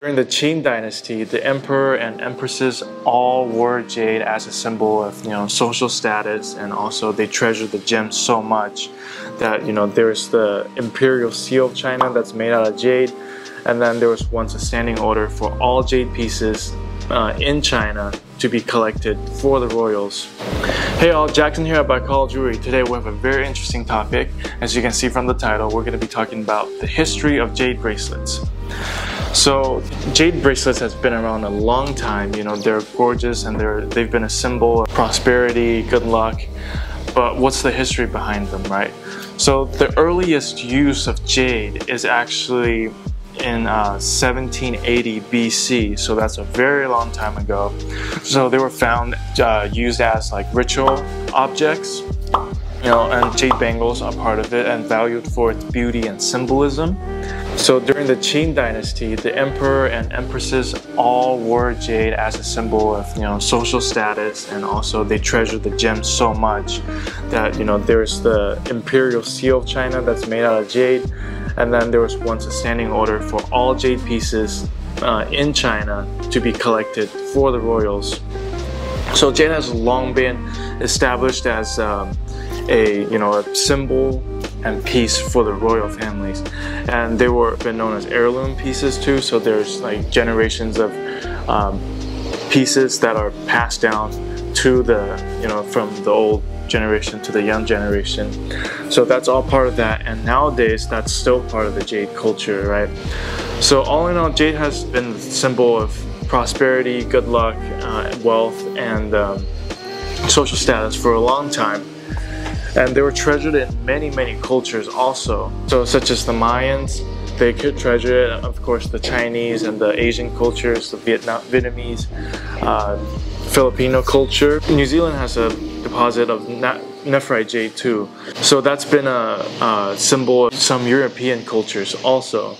During the Qing dynasty, the emperor and empresses all wore jade as a symbol of, you know, social status and also they treasured the gems so much that, you know, there's the imperial seal of China that's made out of jade and then there was once a standing order for all jade pieces uh, in China to be collected for the royals. Hey all, Jackson here at Baikalla Jewelry. Today we have a very interesting topic. As you can see from the title, we're going to be talking about the history of jade bracelets. So jade bracelets has been around a long time. You know, they're gorgeous and they're they've been a symbol of prosperity, good luck. But what's the history behind them, right? So the earliest use of jade is actually in uh, 1780 BC, so that's a very long time ago. So they were found uh, used as like ritual objects, you know, and jade bangles are part of it and valued for its beauty and symbolism. So during the Qing dynasty, the emperor and empresses all wore jade as a symbol of you know social status and also they treasured the gems so much that you know there's the imperial seal of China that's made out of jade and then there was once a standing order for all jade pieces uh, in China to be collected for the royals. So jade has long been established as um, a you know a symbol and piece for the royal families. And they were been known as heirloom pieces too so there's like generations of um, pieces that are passed down to the you know from the old generation to the young generation. So that's all part of that and nowadays that's still part of the jade culture right? So all in all jade has been the symbol of prosperity good luck uh, wealth and um, social status for a long time and they were treasured in many many cultures also. So such as the Mayans they could treasure it. Of course the Chinese and the Asian cultures the Vietnam Vietnamese uh, Filipino culture. New Zealand has a deposit of nephrite jade too so that's been a, a symbol of some European cultures also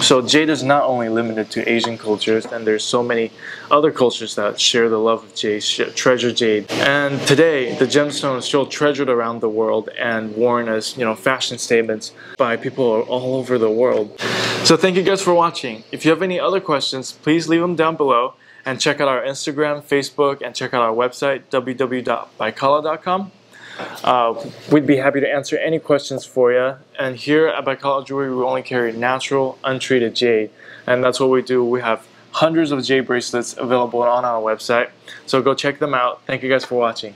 so jade is not only limited to Asian cultures, and there's so many other cultures that share the love of jade, treasure jade. And today, the gemstone is still treasured around the world and worn as you know fashion statements by people all over the world. So thank you guys for watching. If you have any other questions, please leave them down below and check out our Instagram, Facebook, and check out our website www.baikalla.com. Uh, we'd be happy to answer any questions for you. And here at Baikalla Jewelry, we only carry natural, untreated jade. And that's what we do. We have hundreds of jade bracelets available on our website. So go check them out. Thank you guys for watching.